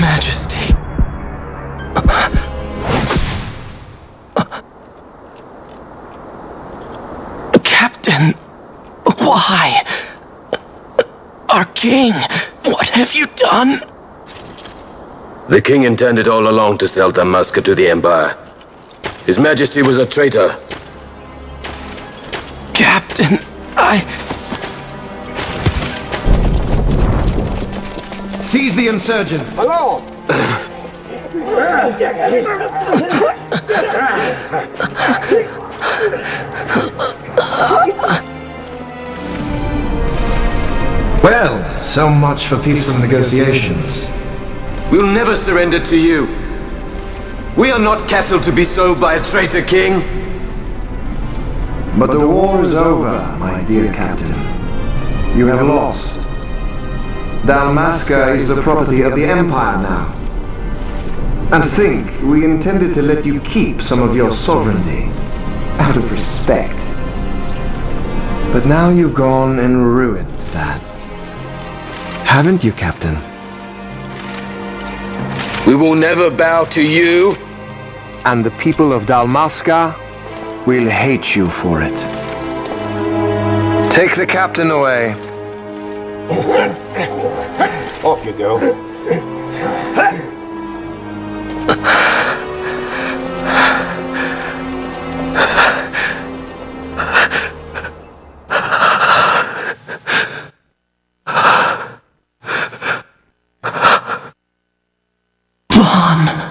Majesty. Captain, why? Our king, what have you done? The king intended all along to sell Dalmasca to the Empire. His Majesty was a traitor. Captain, I... Seize the insurgent! Hello! Well, so much for peaceful negotiations. We'll never surrender to you. We are not cattle to be sold by a traitor king. But the war is over, my dear captain. You have lost. Dalmasca is the property of the Empire now. And to think, we intended to let you keep some of your sovereignty, out of respect. But now you've gone and ruined that. Haven't you, Captain? We will never bow to you. And the people of Dalmasca will hate you for it. Take the captain away. Off you go. Vaughn.